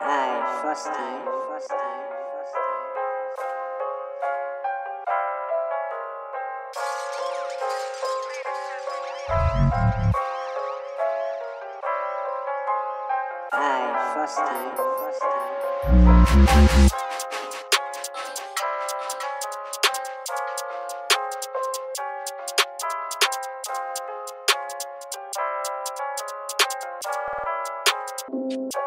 first time, first time, first time. Aye, first time, first time. Aye,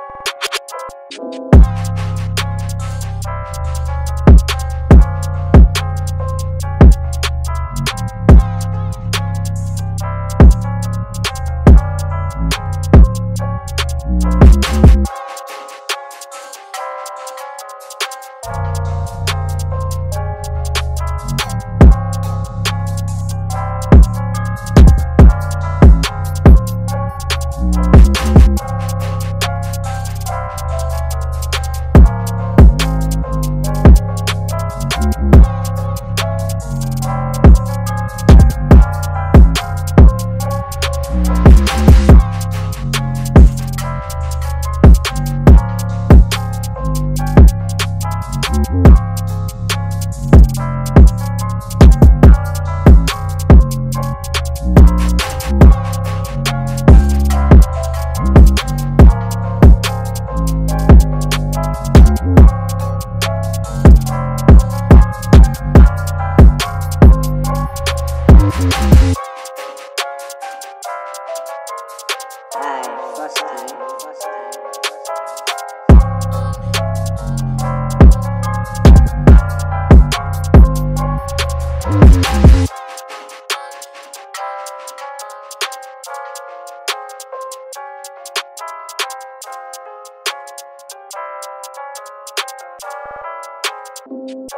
first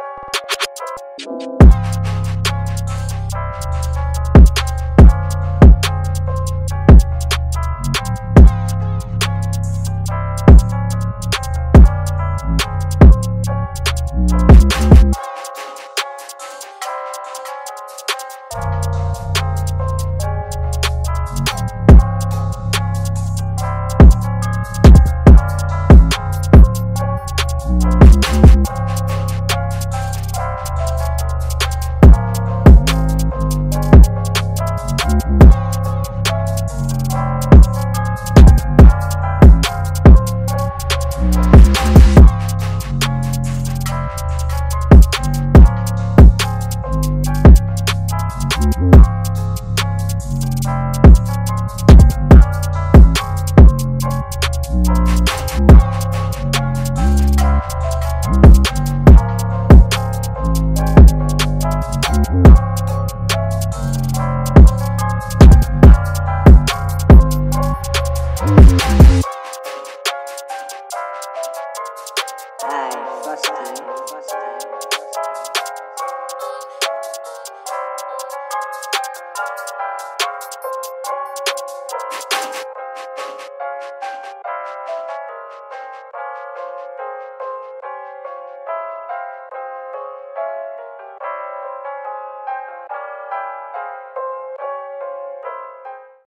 time.